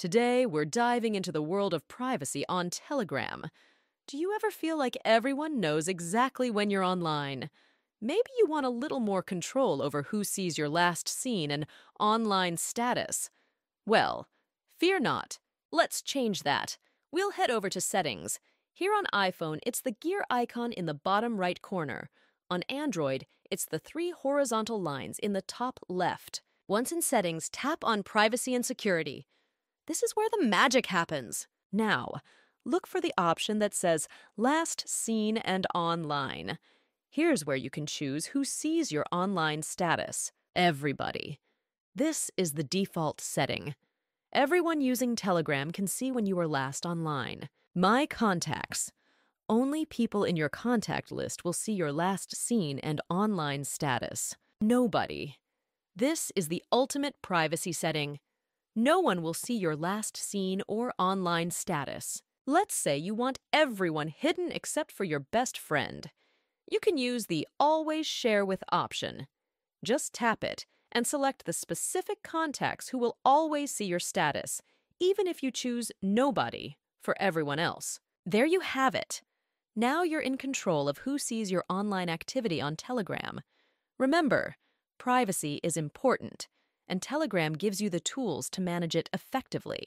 Today, we're diving into the world of privacy on Telegram. Do you ever feel like everyone knows exactly when you're online? Maybe you want a little more control over who sees your last seen and online status. Well, fear not. Let's change that. We'll head over to Settings. Here on iPhone, it's the gear icon in the bottom right corner. On Android, it's the three horizontal lines in the top left. Once in Settings, tap on Privacy and Security. This is where the magic happens. Now, look for the option that says Last Seen and Online. Here's where you can choose who sees your online status everybody. This is the default setting. Everyone using Telegram can see when you were last online. My contacts. Only people in your contact list will see your last seen and online status. Nobody. This is the ultimate privacy setting. No one will see your last seen or online status. Let's say you want everyone hidden except for your best friend. You can use the Always Share With option. Just tap it and select the specific contacts who will always see your status, even if you choose Nobody for everyone else. There you have it. Now you're in control of who sees your online activity on Telegram. Remember, privacy is important, and Telegram gives you the tools to manage it effectively.